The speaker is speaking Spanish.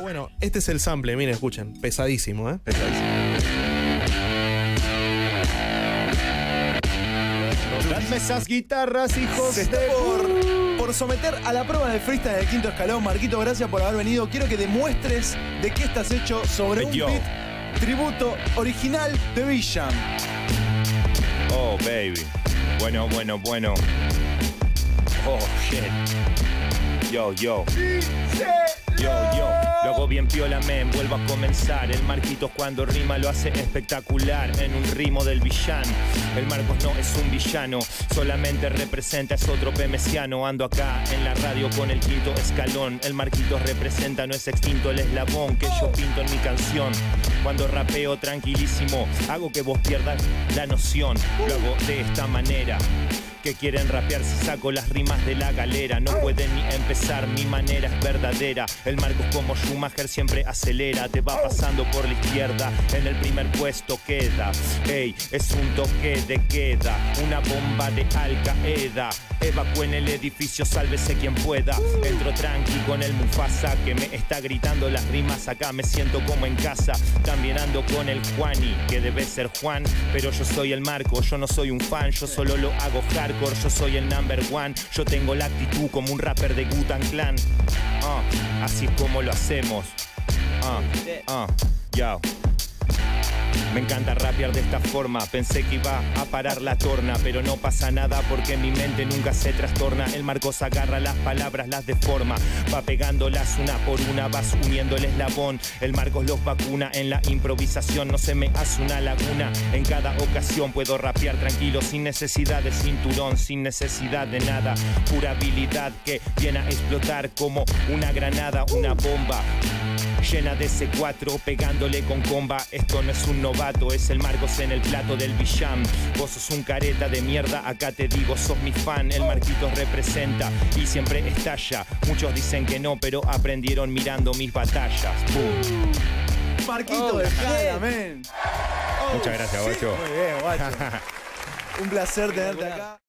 Bueno, este es el sample, miren, escuchen. Pesadísimo, ¿eh? Dadme esas guitarras, hijos de por, por someter a la prueba de freestyle del quinto escalón. Marquito, gracias por haber venido. Quiero que demuestres de qué estás hecho sobre un beat tributo original de Villam. Oh, baby. Bueno, bueno, bueno. Oh, shit. Yo, yo. Yo, yo, lo hago bien piola, men, vuelvo a comenzar. El Marquitos cuando rima lo hace espectacular en un rimo del villano. El Marcos no es un villano, solamente representa, es otro pemesiano. Ando acá en la radio con el quinto escalón. El Marquitos representa, no es extinto el eslabón que yo pinto en mi canción. Cuando rapeo tranquilísimo, hago que vos pierdas la noción. Lo hago de esta manera que quieren rapear si saco las rimas de la galera. No pueden ni empezar, mi manera es verdadera. El Marcos como Schumacher siempre acelera, te va pasando por la izquierda. En el primer puesto queda. Ey, es un toque de queda, una bomba de Al Qaeda. Evacúen el edificio, sálvese quien pueda. Entro tranqui con el Mufasa que me está gritando las rimas. Acá me siento como en casa. También ando con el Juani, que debe ser Juan. Pero yo soy el Marco, yo no soy un fan, yo solo lo hago hardcore. Yo soy el number one. Yo tengo la actitud como un rapper de Gutan Clan. Ah, así es como lo hacemos. Yo. Me encanta rapear de esta forma. Pensé que iba a parar la torna, pero no pasa nada porque mi mente nunca se trastorna. El Marcos agarra las palabras, las deforma, va pegándolas una por una, vas uniendo el eslabón. El Marcos los vacuna en la improvisación, no se me hace una laguna. En cada ocasión puedo rapear tranquilo, sin necesidad de cinturón, sin necesidad de nada. Pura habilidad que viene a explotar como una granada, una bomba llena de C4 pegándole con comba. Esto no es un novato, es el Marcos en el plato del Villam. Vos sos un careta de mierda, acá te digo, sos mi fan. El Marquitos representa y siempre estalla. Muchos dicen que no, pero aprendieron mirando mis batallas. Boom. Marquito Oh, men. Muchas gracias, guacho. Muy bien, guacho. Un placer tenerte acá.